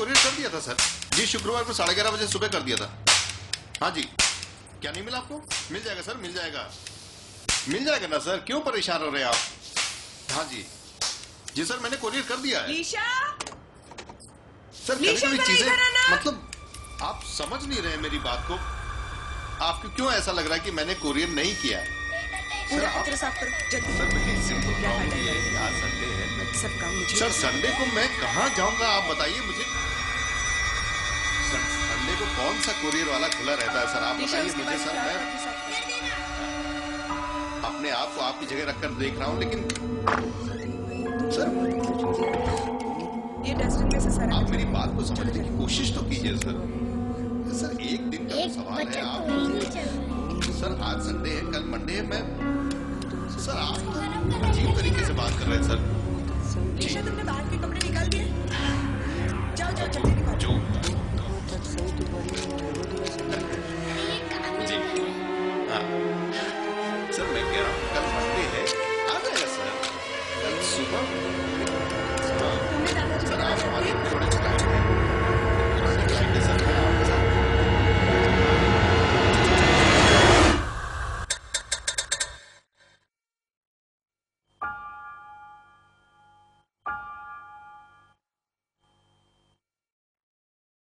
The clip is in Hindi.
कुरियर कर दिया था सर जी शुक्रवार को साढ़े ग्यारह बजे सुबह कर दिया था। हाँ जी। क्या नहीं मिला आपको? मिल जाएगा सर मिल जाएगा। मिल जाएगा ना सर क्यों परेशान हो रहे हैं आप? हाँ जी। जी सर मैंने कुरियर कर दिया है। सर कभी कभी चीज़ें मतलब आप समझ नहीं रहे मेरी बात को। आपको क्यों ऐसा लग रहा है कि मैंने कुरियर नहीं किया है? सर आप संडे को मैं कहाँ जाऊँगा? आप बताइए मुझे। कौन सा कुरियर वाला खुला रहता है सर? आप बताइए मुझे सर मैं। अपने आप को आपकी जगह रखकर देख रहा हूँ लेकिन सर ये डस्टबिन में से सारा आप मेरी बात को समझने की कोशिश तो कीजिए सर। सर एक दिन का सवाल है आप तो चल सर आज संडे है कल मंडे है मैं सर आप तो अजीब तरीके से बात कर रहे हैं सर। तुमने बाहर के कपड़े निकाल दिए? 我没打开什么大问题